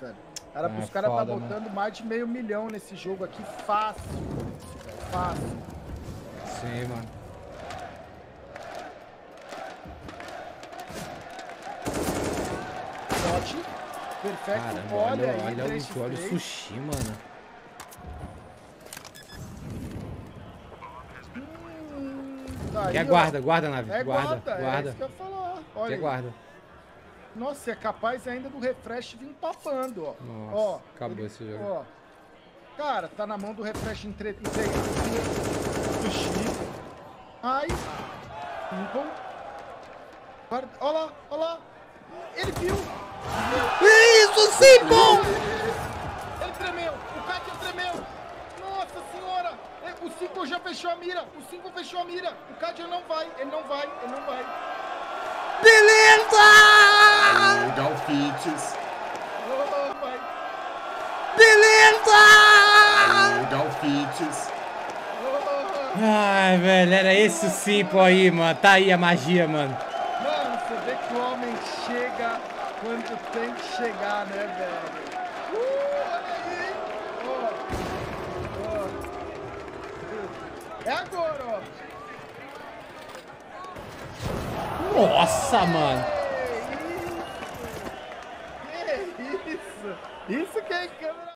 Cara, Ah, os caras tá foda, botando mais de meio milhão nesse jogo aqui. Fácil. velho, Fácil. Sim, mano. Shot. Perfeito. Caramba, olha, olha, aí, olha, 3x3. o, olha o sushi, mano. Hum, tá é aí, guarda, guarda, nave. É guarda, guarda, é guarda. isso que eu ia falar. Olha é guarda. Nossa, é capaz ainda do refresh vir papando, ó. Nossa, ó, acabou esse jogo. Ó. Cara, tá na mão do refresh entre... entregando sushi. Ai. Simple. Guarda... Ó lá, ó lá. Ele viu. Isso, sim, bom! Ele tremeu. O Katia tremeu. Nossa senhora. É, O 5 já fechou a mira. O 5 fechou a mira. O Katia não vai. Ele não vai. Ele não vai. Oh, vai. Beleza! Galfites. Ai, velho, era esse o Simple aí, mano. Tá aí a magia, mano. Mano, você vê que o homem chega quando tem que chegar, né, velho? Uh. É agora, ó. Nossa, mano. Que isso? Que isso? Isso que é câmera.